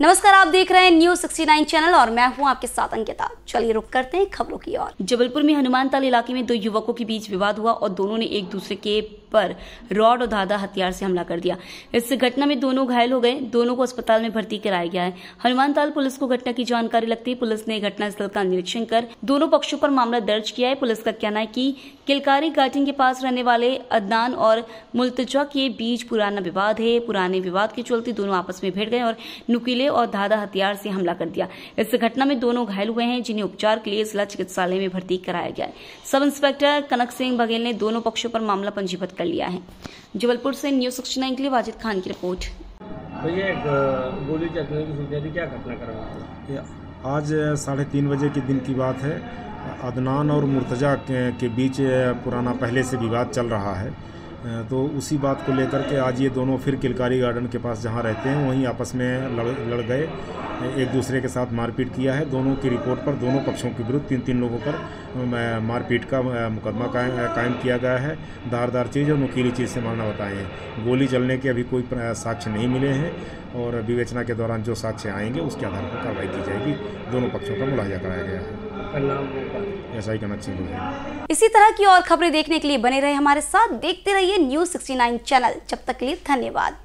नमस्कार, आप देख रहे हैं न्यूज़ 69 चैनल और मैं हूँ आपके साथ अंकिता। चलिए रुक करते हैं खबरों की ओर। जबलपुर में हनुमान ताल इलाके में दो युवकों के बीच विवाद हुआ और दोनों ने एक दूसरे के पर रॉड और धाधा हथियार से हमला कर दिया। इस घटना में दोनों घायल हो गए। दोनों को अस्पताल में भर्ती कराया गया है। हनुमान ताल पुलिस को घटना की जानकारी लगती है। पुलिस ने घटनास्थल का निरीक्षण कर दोनों पक्षों पर मामला दर्ज किया है। पुलिस का कहना है कि किलकारी घाटिंग के पास रहने वाले अदनान और मुल्तजा के बीच पुराना विवाद है। पुराने विवाद के चलते दोनों आपस में भिड़ गए और नुकीले और धाधा हथियार से हमला कर दिया। इस घटना में दोनों घायल हुए हैं, जिन्हें उपचार के लिए जिला चिकित्सालय में भर्ती कराया गया है। सब इंस्पेक्टर कनक सिंह बघेल ने दोनों पक्षों पर मामला पंजीबद्ध कर लिया है। जबलपुर से न्यूज़ सिक्सटी के लिए वाजिद खान की रिपोर्ट। तो ये गोली चलने की सूचना क्या घटना कर आज साढ़े तीन बजे के दिन की बात है। अदनान और मुर्तज़ा के, के बीच पुराना पहले से विवाद चल रहा है। तो उसी बात को लेकर के आज ये दोनों फिर किलकारी गार्डन के पास जहाँ रहते हैं, वहीं आपस में लड़ लड़ गए, एक दूसरे के साथ मारपीट किया है। दोनों की रिपोर्ट पर, दोनों पक्षों के विरुद्ध, तीन तीन लोगों पर मारपीट का मुकदमा कायम किया गया है। धारदार चीज़ और नुकीली चीज़ से मारना बताए। हैं गोली चलने के अभी कोई साक्ष्य नहीं मिले हैं और विवेचना के दौरान जो साक्ष्य आएँगे, उसके आधार पर कार्रवाई की जाएगी। दोनों पक्षों का मुलाजा कराया गया है। ऐसा ही कहना चाहिए इसी तरह की और खबरें देखने के लिए बने रहे हमारे साथ। देखते रहिए न्यूज़ 69 चैनल जब तक के लिए धन्यवाद।